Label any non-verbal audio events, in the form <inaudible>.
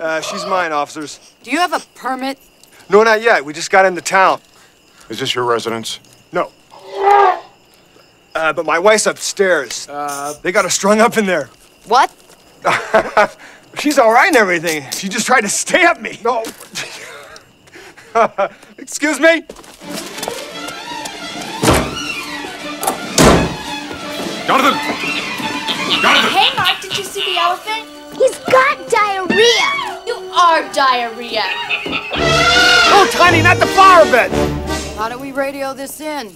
Uh, she's mine, officers. Do you have a permit? No, not yet. We just got into town. Is this your residence? No. Uh, but my wife's upstairs. Uh, they got her strung up in there. What? <laughs> She's all right and everything. She just tried to stab me. No. <laughs> Excuse me? Jonathan! Jonathan! Hey, Mark, did you see the elephant? He's got diarrhea. You are diarrhea. Oh, Tiny, not the flower bed. How do we radio this in?